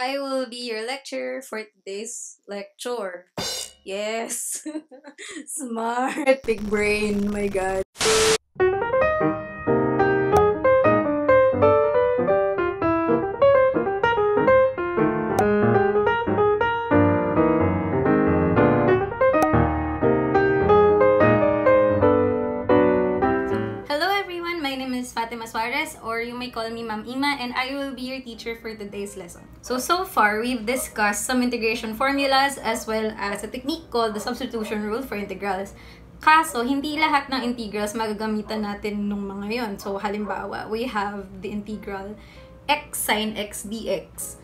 I will be your lecturer for today's lecture. Yes. Smart. Big brain. My God. Or you may call me Ma'am Ima and I will be your teacher for today's lesson. So, so far, we've discussed some integration formulas as well as a technique called the substitution rule for integrals. Kaso, hindi lahat ng integrals magagamitan natin nung mga yon. So, halimbawa, we have the integral x sine x dx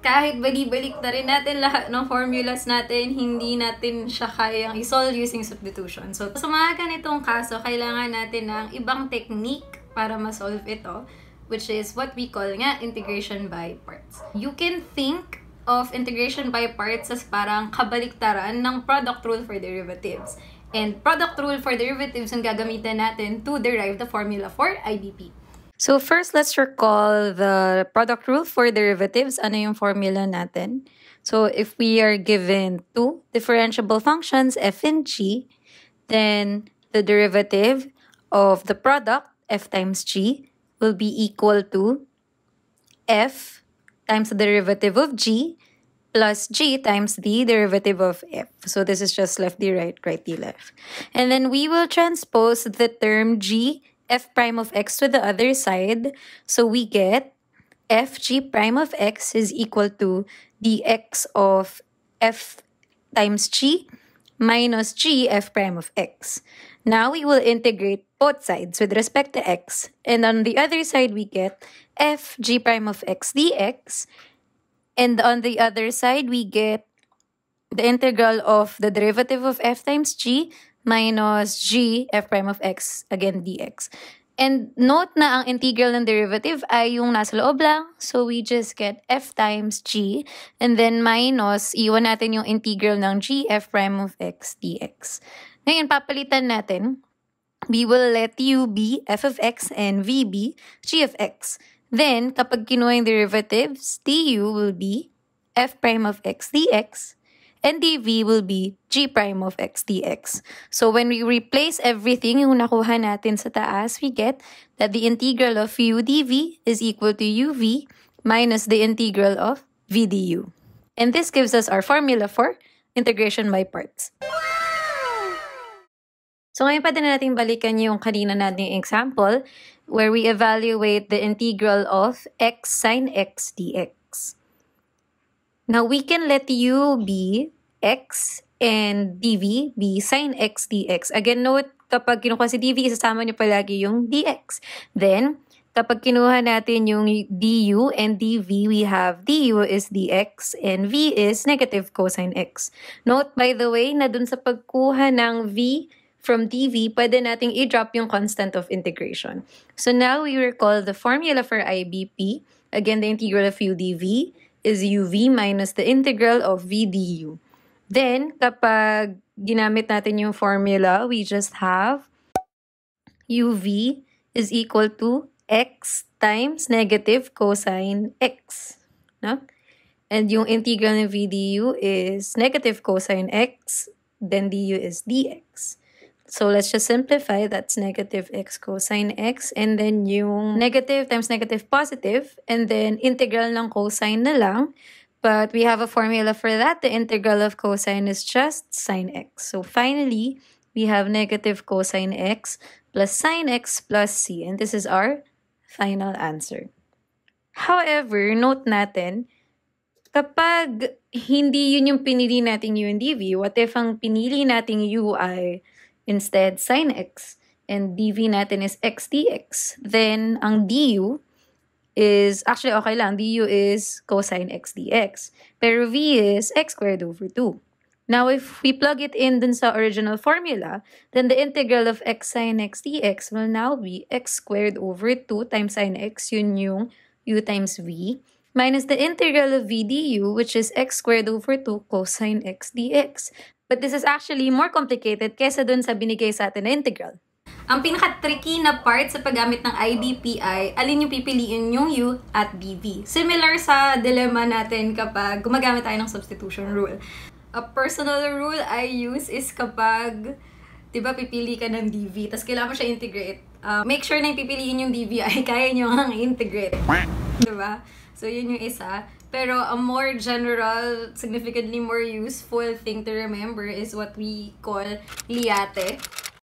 kahit bali-balik na rin natin lahat ng formulas natin, hindi natin siya kayang isolve using substitution. So, sa mga ganitong kaso, kailangan natin ng ibang technique para ma-solve ito, which is what we call nga integration by parts. You can think of integration by parts as parang kabaliktaran ng product rule for derivatives. And product rule for derivatives ang gagamitan natin to derive the formula for IBP. So first, let's recall the product rule for derivatives. Ano yung formula natin? So if we are given two differentiable functions, f and g, then the derivative of the product, f times g, will be equal to f times the derivative of g plus g times the derivative of f. So this is just left d right, right d left. And then we will transpose the term g f prime of x to the other side. So we get f g prime of x is equal to dx of f times g minus g f prime of x. Now we will integrate both sides with respect to x. And on the other side, we get f g prime of x dx. And on the other side, we get the integral of the derivative of f times g minus g f prime of x, again dx. And note na ang integral ng derivative ay yung nasa loob lang. So we just get f times g and then minus, iwan natin yung integral ng g f prime of x dx. Ngayon, papalitan natin. We will let u be f of x and v be g of x. Then, kapag kinuha yung derivatives, du will be f prime of x dx and dv will be g prime of x dx. So when we replace everything yung nakuha natin sa taas, we get that the integral of u dv is equal to uv minus the integral of v du. And this gives us our formula for integration by parts. So ngayon pwede na natin balikan yung kanina nating example where we evaluate the integral of x sine x dx. Now, we can let u be x and dv be sine x dx. Again, note, kapag kinuha si dv, isasama niyo palagi yung dx. Then, kapag kinuha natin yung du and dv, we have du is dx and v is negative cosine x. Note, by the way, na dun sa pagkuha ng v from dv, pwede nating i-drop yung constant of integration. So now we recall the formula for IBP. Again, the integral of u dv is uv minus the integral of v du. Then, kapag ginamit natin yung formula, we just have uv is equal to x times negative cosine x. No? And yung integral ng v du is negative cosine x, then du is dx. So let's just simplify. That's negative x cosine x. And then yung negative times negative positive. And then integral ng cosine na lang. But we have a formula for that. The integral of cosine is just sine x. So finally, we have negative cosine x plus sine x plus c. And this is our final answer. However, note natin, kapag hindi yun yung pinili nating u and dv, what if ang pinili nating u ay instead sine x and dv natin is x dx, then ang du is, actually okay lang, du is cosine x dx. Pero v is x squared over 2. Now, if we plug it in dun sa original formula, then the integral of x sine x dx will now be x squared over 2 times sine x, yun yung u times v, minus the integral of v du, which is x squared over 2 cosine x dx. But this is actually more complicated kesa dun sa binigay sa atin na integral. Ang pinaka-tricky na part sa paggamit ng IBPI, alin yung pipiliin yung U at DV. Similar sa dilemma natin kapag gumagamit tayo ng substitution rule. A personal rule I use is kapag, di ba, pipili ka ng DV, tapos kailangan mo siya integrate. Uh, make sure na yung pipiliin yung DV ay kaya nyo ang integrate. Di ba? So, yun yung isa. Pero a more general, significantly more useful thing to remember is what we call LIATE.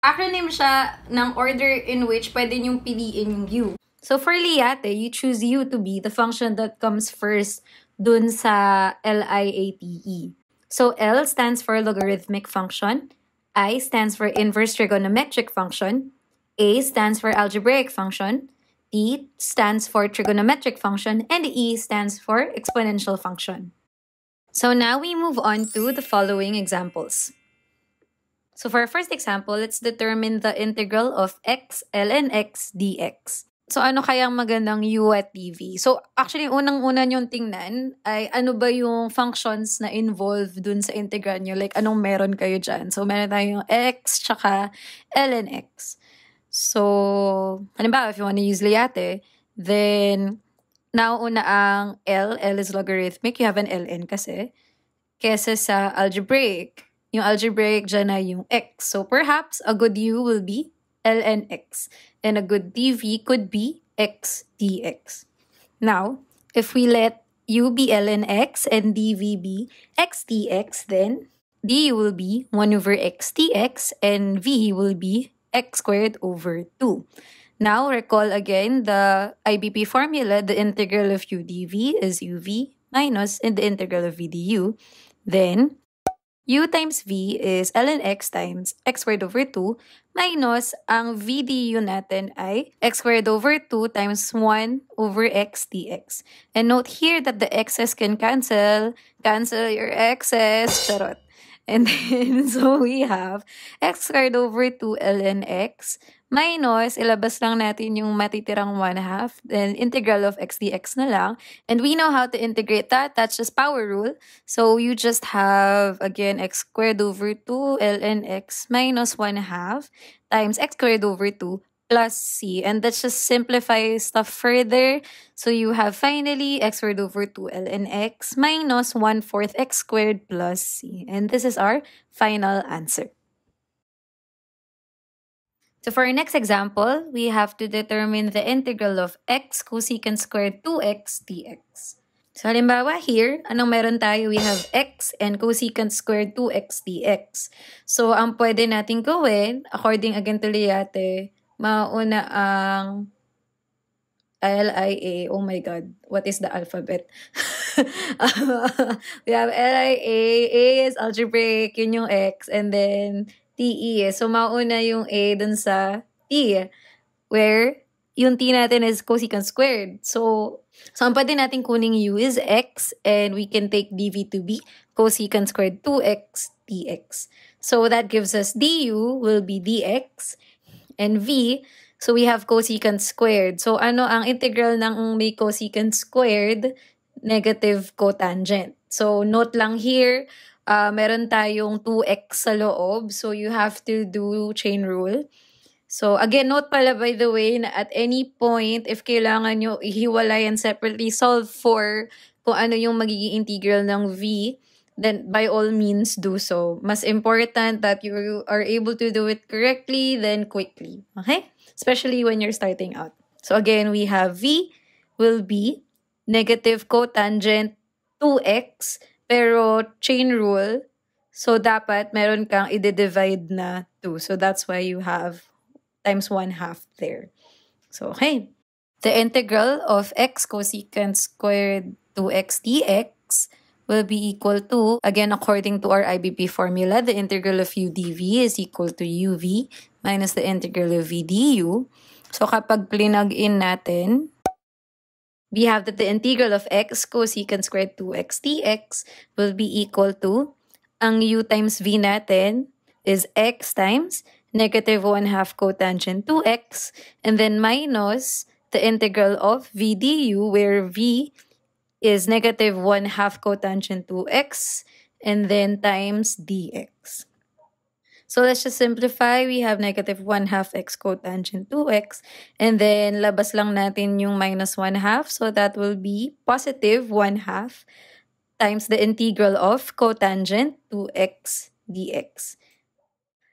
Acronym siya ng order in which pwede niyong piliin yung U. So for LIATE, you choose U to be the function that comes first dun sa LIATE. So L stands for logarithmic function, I stands for inverse trigonometric function, A stands for algebraic function, T stands for trigonometric function, and E stands for exponential function. So now we move on to the following examples. So for our first example, let's determine the integral of x ln x dx. So ano kayang magandang u at dv? So actually, unang-una yung tingnan ay ano ba yung functions na involved dun sa integral nyo? Like anong meron kayo dyan? So meron tayong x tsaka ln x. So, halimbawa, if you want to use Liate, then, nauuna ang L, L is logarithmic, you have an ln kasi, kesa sa algebraic. Yung algebraic dyan na yung x. So, perhaps, a good u will be ln x. And a good dv could be x dx. Now, if we let u be ln x and dv be x dx, then du will be 1 over x dx and v will be x squared over 2. Now, recall again the IBP formula. The integral of u dv is uv minus in the integral of v du. Then, u times v is ln x times x squared over 2 minus ang v du natin ay x squared over 2 times 1 over x dx. And note here that the x's can cancel. Cancel your x's. Charot. And then, so we have x squared over 2 ln x minus, ilabas lang natin yung matitirang 1 half, then integral of x dx na lang. And we know how to integrate that. That's just power rule. So you just have, again, x squared over 2 ln x minus 1 half times x squared over 2 plus c. And let's just simplify stuff further. So you have finally x squared over 2l and x minus 1 fourth x squared plus c. And this is our final answer. So for our next example, we have to determine the integral of x cosecant squared 2x dx. So halimbawa here, anong meron tayo? We have x and cosecant squared 2x dx. So ang pwede natin gawin, according again to Liate, mauna ang LIA. Oh my God. What is the alphabet? we have LIA. A is algebraic. Yun yung X. And then TE. So, mauna yung A dun sa T. Where yung T natin is cosecant squared. So, so ang pwede natin kuning U is X. And we can take dV to be cosecant squared 2X dx. So, that gives us du will be dx and v, so we have cosecant squared. So ano ang integral ng may cosecant squared? Negative cotangent. So note lang here, uh, meron tayong 2x sa loob. So you have to do chain rule. So again, note pala by the way na at any point, if kailangan nyo ihiwalayan separately, solve for kung ano yung magiging integral ng v, then by all means do so. Mas important that you are able to do it correctly than quickly. Okay? Especially when you're starting out. So again, we have V will be negative cotangent 2x pero chain rule so dapat meron kang i-divide na 2. So that's why you have times 1 half there. So okay. The integral of x cosecant squared 2x dx will be equal to, again, according to our IBP formula, the integral of u dv is equal to uv minus the integral of v du. So kapag plinag in natin, we have that the integral of x cosecant squared 2x dx will be equal to, ang u times v natin is x times negative 1 half cotangent 2x, and then minus the integral of v du, where v is negative 1 half cotangent 2x and then times dx. So let's just simplify. We have negative 1 half x cotangent 2x. And then labas lang natin yung minus 1 half. So that will be positive 1 half times the integral of cotangent 2x dx.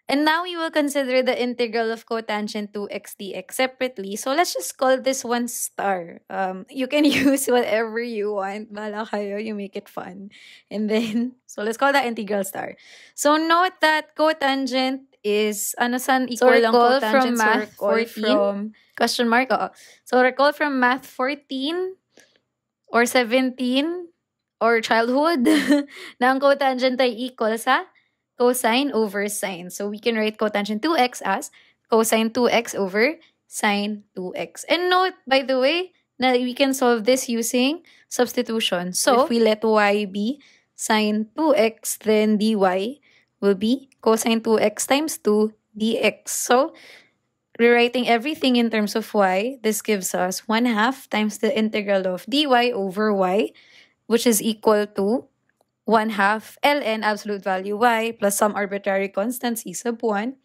And now we will consider the integral of cotangent to x dx separately. So let's just call this one star. Um, you can use whatever you want. Bala kayo, you make it fun. And then, so let's call that integral star. So note that cotangent is, ano san equal so lang cotangent? from math so 14. From, question mark, oo. So recall from math 14 or 17 or childhood na ang cotangent ay equal sa cosine over sine. So we can write cotangent 2x as cosine 2x over sine 2x. And note, by the way, na we can solve this using substitution. So if we let y be sine 2x, then dy will be cosine 2x times 2 dx. So rewriting everything in terms of y, this gives us 1 half times the integral of dy over y, which is equal to 1 half ln absolute value y plus some arbitrary constant c sub 1.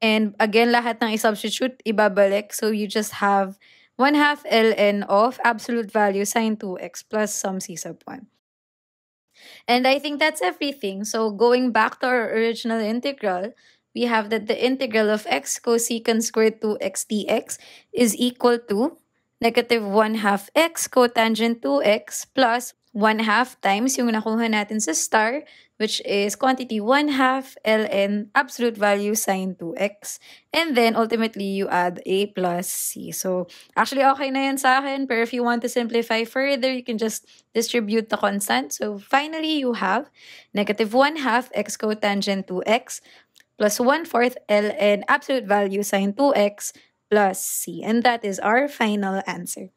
And again, lahat ng i-substitute, ibabalik. So you just have 1 half ln of absolute value sine 2x plus some c sub 1. And I think that's everything. So going back to our original integral, we have that the integral of x cosecant squared 2x dx is equal to negative 1 half x cotangent 2x plus 1 half times yung nakuha natin sa star, which is quantity 1 half ln absolute value sine 2x. And then, ultimately, you add a plus c. So, actually, okay na yan sa akin. Pero if you want to simplify further, you can just distribute the constant. So, finally, you have negative 1 half x cotangent 2x plus 1 fourth ln absolute value sine 2x plus c. And that is our final answer.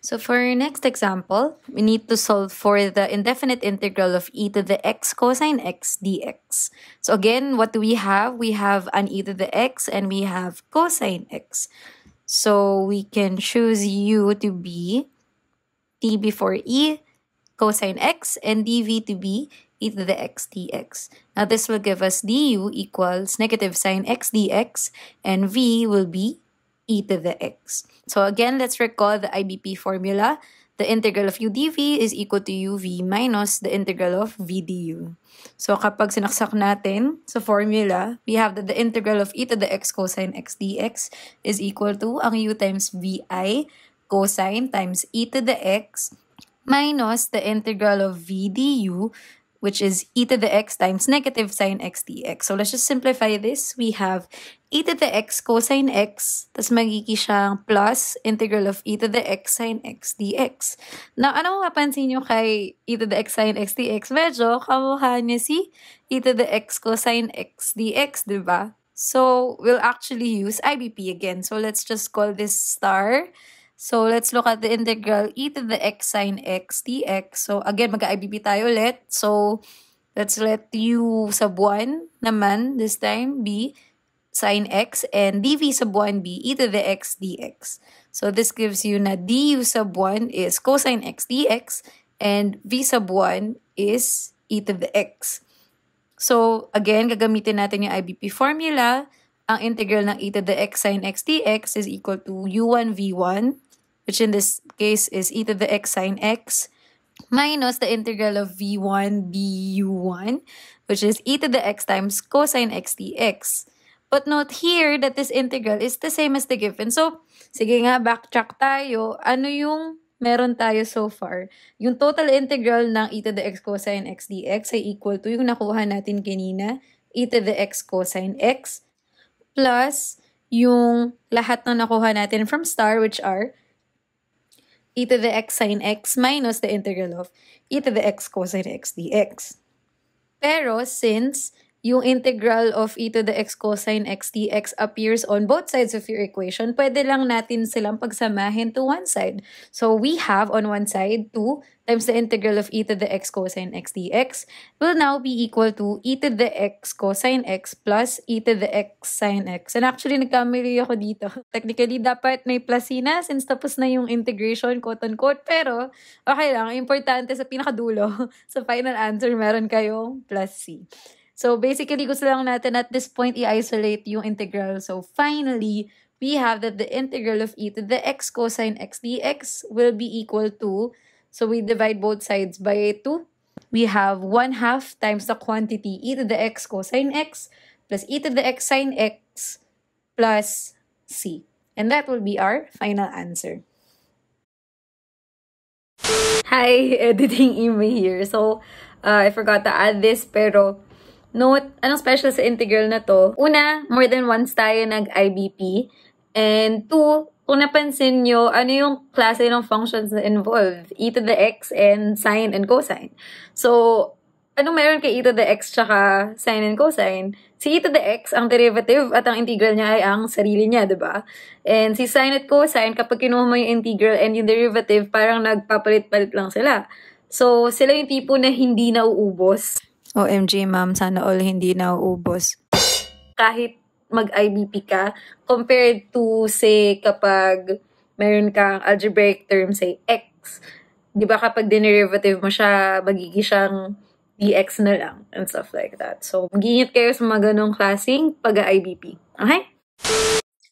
So for our next example, we need to solve for the indefinite integral of e to the x cosine x dx. So again, what do we have? We have an e to the x and we have cosine x. So we can choose u to be t before e cosine x and dv to be e to the x dx. Now this will give us du equals negative sine x dx and v will be e to the x. So again, let's recall the IBP formula. The integral of u dv is equal to uv minus the integral of v du. So kapag sinaksak natin sa formula, we have that the integral of e to the x cosine x dx is equal to ang u times vi cosine times e to the x minus the integral of v du which is e to the x times negative sine x dx. So let's just simplify this. We have e to the x cosine x, tas magiging siyang plus integral of e to the x sine x dx. Na ano mapapansin nyo kay e to the x sine x dx? Medyo kamukha niya si e to the x cosine x dx, di ba? So, we'll actually use IBP again. So, let's just call this star. So, let's look at the integral e to the x sine x dx. So, again, mag-IBP tayo ulit. So, let's let u sub 1 naman this time be sine x and dv sub 1 be e to the x dx. So, this gives you na du sub 1 is cosine x dx and v sub 1 is e to the x. So, again, gagamitin natin yung IBP formula. Ang integral ng e to the x sine x dx is equal to u1 v1 which in this case is e to the x sine x minus the integral of v1 bu1, which is e to the x times cosine x dx. But note here that this integral is the same as the given. So, sige nga, backtrack tayo. Ano yung meron tayo so far? Yung total integral ng e to the x cosine x dx ay equal to yung nakuha natin kanina, e to the x cosine x, plus yung lahat na nakuha natin from star, which are e to the x sine x minus the integral of e to the x cosine x dx. Pero since yung integral of e to the x cosine x dx appears on both sides of your equation, pwede lang natin silang pagsamahin to one side. So we have on one side 2 times the integral of e to the x cosine x dx will now be equal to e to the x cosine x plus e to the x sine x. And actually, nagkamali ako dito. Technically, dapat may plus na since tapos na yung integration, quote-unquote. Pero, okay lang. Importante sa pinakadulo, sa final answer, meron kayong plus c. So, basically, gusto lang natin at this point i-isolate yung integral. So, finally, we have that the integral of e to the x cosine x dx will be equal to, so we divide both sides by 2. We have 1 half times the quantity e to the x cosine x plus e to the x sine x plus c. And that will be our final answer. Hi, editing email here. So, uh, I forgot to add this, pero Note, anong special sa integral na to? Una, more than once tayo nag-IBP. And two, kung napansin nyo, ano yung klase ng functions na involved? e to the x and sine and cosine. So, ano meron kay e to the x tsaka sine and cosine? Si e to the x, ang derivative at ang integral niya ay ang sarili niya, di ba? And si sine at cosine, kapag kinuha mo yung integral and yung derivative, parang nagpapalit-palit lang sila. So, sila yung tipo na hindi nauubos. OMG, ma'am, sana all hindi na ubos. Kahit mag-IBP ka, compared to, say, kapag meron kang algebraic term, say, x, di ba kapag derivative mo siya, magiging siyang dx na lang, and stuff like that. So, mag kayo sa mga ganong klaseng pag-IBP. Okay?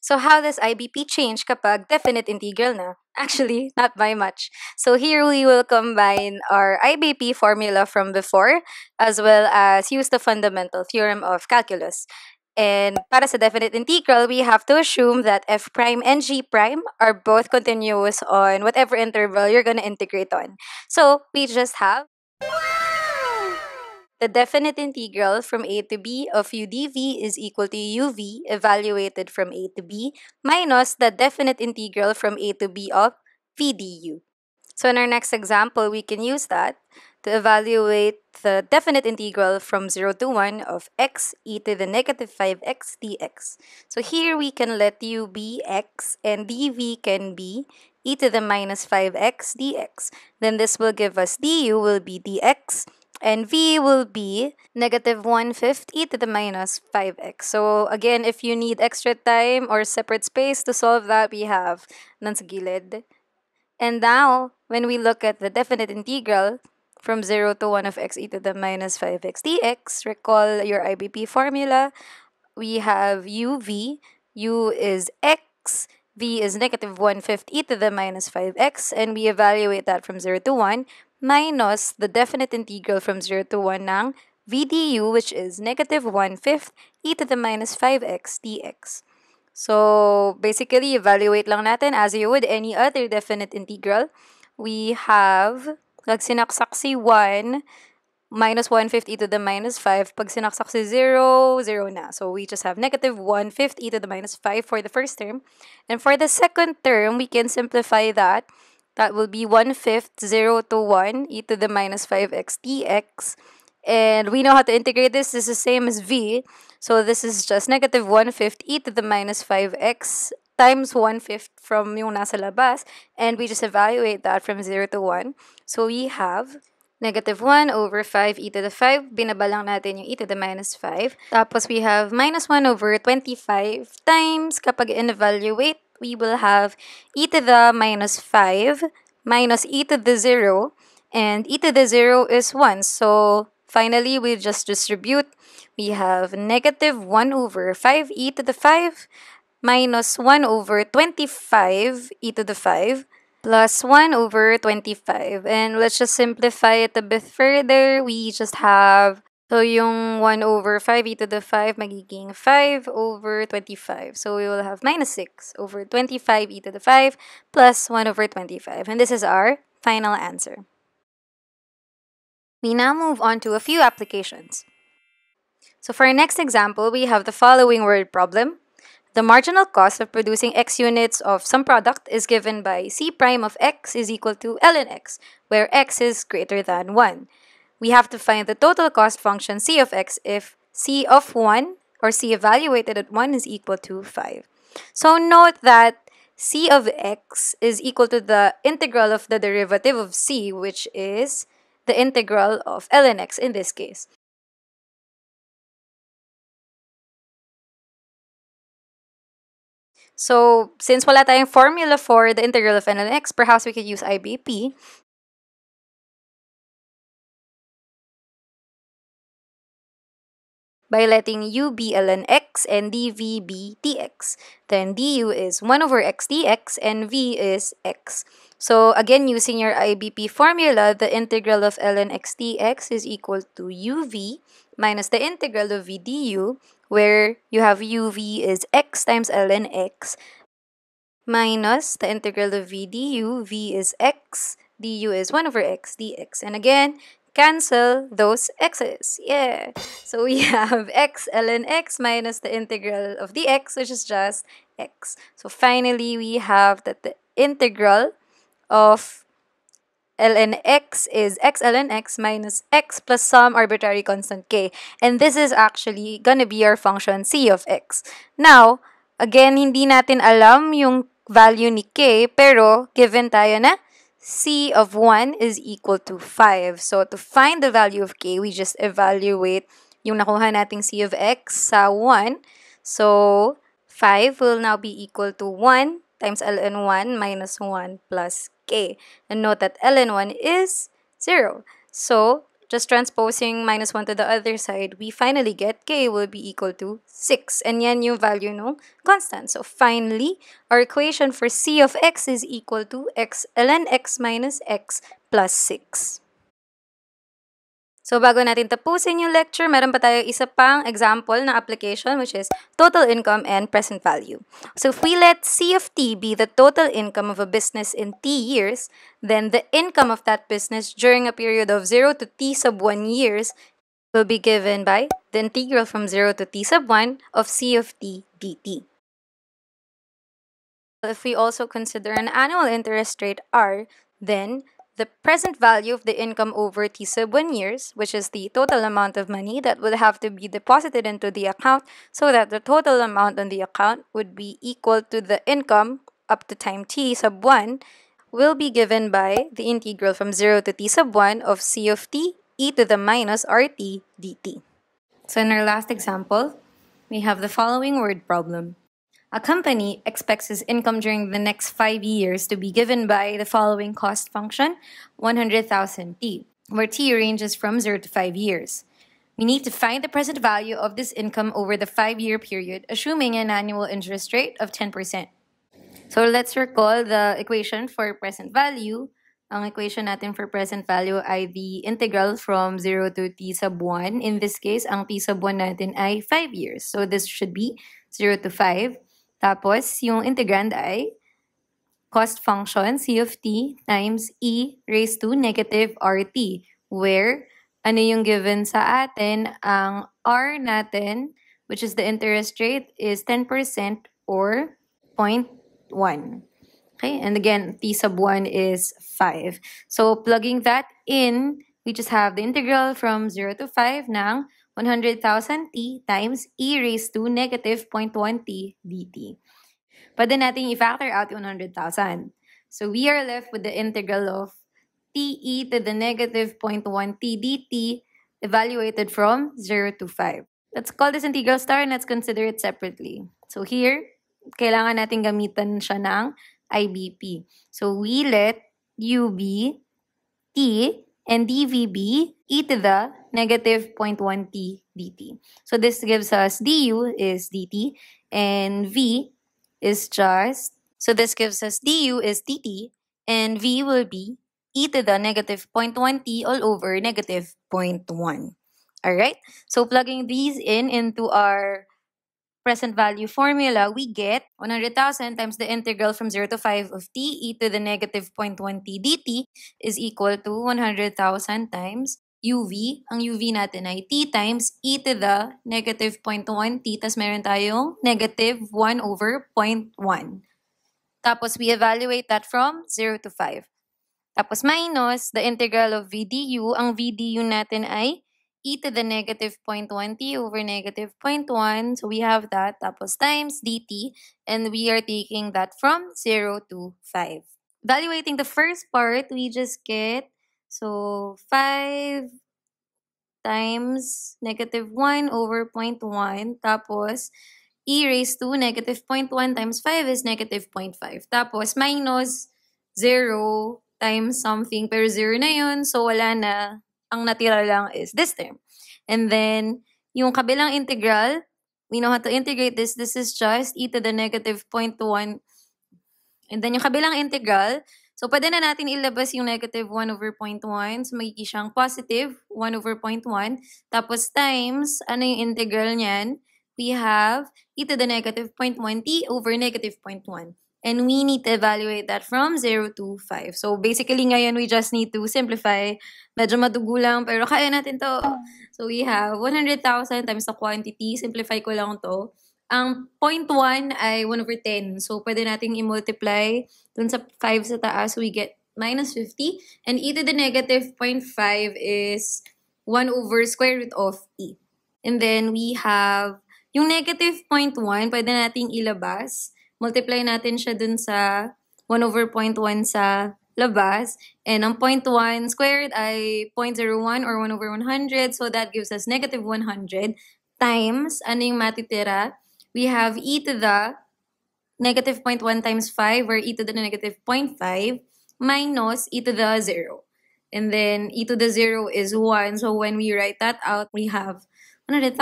So how does IBP change kapag definite integral na? Actually, not by much. So here we will combine our IBP formula from before as well as use the fundamental theorem of calculus. And para sa definite integral, we have to assume that f prime and g prime are both continuous on whatever interval you're going to integrate on. So we just have the definite integral from a to b of u dv is equal to uv evaluated from a to b minus the definite integral from a to b of v du. So in our next example, we can use that to evaluate the definite integral from 0 to 1 of x e to the negative 5x dx. So here we can let u be x and dv can be e to the minus 5x dx. Then this will give us du will be dx and v will be negative 1 fifth e to the minus 5x. So again, if you need extra time or separate space to solve that, we have nan gilid. And now, when we look at the definite integral from 0 to 1 of x e to the minus 5x dx, recall your IBP formula. We have uv, u is x, v is negative 1 fifth e to the minus 5x, and we evaluate that from 0 to 1 minus the definite integral from 0 to 1 ng VDU, which is negative 1 fifth e to the minus 5x dx. So, basically, evaluate lang natin as you would any other definite integral. We have, pag sinaksak si 1, minus 1 fifth e to the minus 5. Pag sinaksak si 0, 0 na. So, we just have negative 1 fifth e to the minus 5 for the first term. And for the second term, we can simplify that that will be 1 fifth 0 to 1 e to the minus 5x dx. And we know how to integrate this. This is the same as v. So this is just negative 1 fifth e to the minus 5x times 1 fifth from yung nasa labas. And we just evaluate that from 0 to 1. So we have negative 1 over 5 e to the 5. Binabalang natin yung e to the minus 5. Tapos we have minus 1 over 25 times kapag in-evaluate we will have e to the minus 5 minus e to the 0 and e to the 0 is 1. So finally, we just distribute. We have negative 1 over 5 e to the 5 minus 1 over 25 e to the 5 plus 1 over 25. And let's just simplify it a bit further. We just have so, yung 1 over 5 e to the 5 magiging 5 over 25. So, we will have minus 6 over 25 e to the 5 plus 1 over 25. And this is our final answer. We now move on to a few applications. So, for our next example, we have the following word problem. The marginal cost of producing x units of some product is given by c prime of x is equal to ln x, where x is greater than 1 we have to find the total cost function c of x if c of 1 or c evaluated at 1 is equal to 5. So note that c of x is equal to the integral of the derivative of c, which is the integral of ln x in this case. So, since wala tayong formula for the integral of ln x, perhaps we could use IBP. By letting u be ln x and dv be dx. Then du is 1 over x dx and v is x. So again, using your IBP formula, the integral of ln x dx is equal to uv minus the integral of v du, where you have uv is x times ln x minus the integral of v du, v is x, du is 1 over x dx. And again, cancel those x's. Yeah. So we have x ln x minus the integral of the x, which is just x. So finally, we have that the integral of ln x is x ln x minus x plus some arbitrary constant k. And this is actually gonna be our function c of x. Now, again, hindi natin alam yung value ni k, pero given tayo na c of 1 is equal to 5. So, to find the value of k, we just evaluate yung nakuha nating c of x sa 1. So, 5 will now be equal to 1 times ln 1 minus 1 plus k. And note that ln 1 is 0. So, just transposing minus 1 to the other side, we finally get k will be equal to 6. And yan yung value ng constant. So, finally, our equation for c of x is equal to x ln x minus x plus 6. So, bago natin tapusin yung lecture, meron pa tayo isa pang example na application which is total income and present value. So, if we let C of T be the total income of a business in T years, then the income of that business during a period of 0 to T sub 1 years will be given by the integral from 0 to T sub 1 of C of T dt. If we also consider an annual interest rate R, then the present value of the income over T sub 1 years, which is the total amount of money that would have to be deposited into the account so that the total amount on the account would be equal to the income up to time T sub 1 will be given by the integral from 0 to T sub 1 of C of T e to the minus RT dt. So in our last example, we have the following word problem. A company expects its income during the next five years to be given by the following cost function 100,000 T, where T ranges from 0 to 5 years. We need to find the present value of this income over the five year period, assuming an annual interest rate of 10%. So let's recall the equation for present value. Ang equation natin for present value ay the integral from 0 to t sub 1. In this case, ang t sub 1 natin ay 5 years. So this should be 0 to 5. Tapos, yung integrand ay cost function c of t times e raised to negative rt where ano yung given sa atin ang r natin which is the interest rate is 10% or 0.1. Okay, and again, t sub 1 is 5. So, plugging that in, we just have the integral from 0 to 5 ng 100,000 t times e raised to negative 0.1 t dt. Pwede natin i-factor out yung 100,000. So we are left with the integral of t e to the negative 0.1 t dt evaluated from 0 to 5. Let's call this integral star and let's consider it separately. So here, kailangan natin gamitan siya ng IBP. So we let u be t and dv be e to the negative 0.1 t dt. So this gives us du is dt and v is just, so this gives us du is dt and v will be e to the negative 0.1 t all over negative 0.1. Alright, so plugging these in into our present value formula, we get 100,000 times the integral from 0 to 5 of t e to the negative 0.1 t dt is equal to 100,000 times uv. Ang uv natin ay t times e to the negative 0.1 t. Tapos meron tayong negative 1 over 0.1. Tapos we evaluate that from 0 to 5. Tapos minus the integral of VDU. Ang VDU natin ay e to the negative 0.1 t over negative 0.1. So we have that. Tapos times dt. And we are taking that from 0 to 5. Evaluating the first part, we just get so 5 times negative 1 over 0.1. Tapos, e raised to negative 0.1 times 5 is negative 0.5. Tapos, minus 0 times something. Pero 0 na yun. So, wala na. Ang natira lang is this term. And then, yung kabilang integral, we know how to integrate this. This is just e to the negative 0.1. And then yung kabilang integral, so pwede na natin ilabas yung negative 1 over 0.1. So magiging siyang positive 1 over 0.1. Tapos times, ano yung integral niyan? We have e to the negative 0.1t over negative 0.1. And we need to evaluate that from 0 to 5. So basically ngayon, we just need to simplify. Medyo madugo lang, pero kaya natin to. So we have 100,000 times the quantity. Simplify ko lang to. Ang 0.1 ay 1 over 10. So pwede nating i-multiply dun sa 5 sa taas. We get minus 50. And e to the negative 0.5 is 1 over square root of e. And then we have yung negative 0.1, pwede nating ilabas multiply natin siya dun sa 1 over 0.1 sa labas. And ang 0.1 squared ay 0.01 or 1 over 100. So that gives us negative 100 times, ano yung matitira? We have e to the negative 0.1 times 5 or e to the negative 0.5 minus e to the 0. And then e to the 0 is 1. So when we write that out, we have 100,000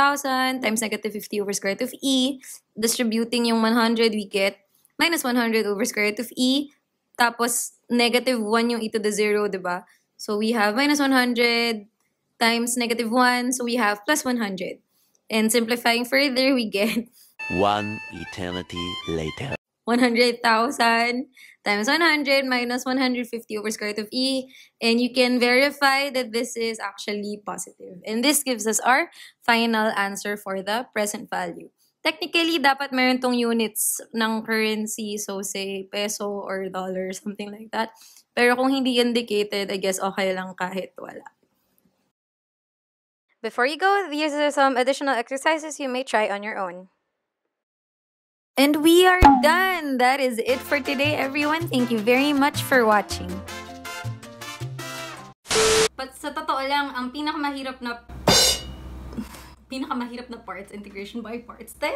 times negative 50 over square root of e. Distributing yung 100, we get minus 100 over square root of e. Tapos, negative 1 yung e to the 0, di ba? So, we have minus 100 times negative 1. So, we have plus 100. And simplifying further, we get... One eternity later. 100,000 times 100 minus 150 over square root of e. And you can verify that this is actually positive. And this gives us our final answer for the present value. Technically, dapat meron tong units ng currency. So, say, peso or dollar, something like that. Pero kung hindi indicated, I guess okay lang kahit wala. Before you go, these are some additional exercises you may try on your own. And we are done! That is it for today, everyone. Thank you very much for watching. But sa totoo lang, ang pinakamahirap na pinakamahirap na parts, integration by parts. Te,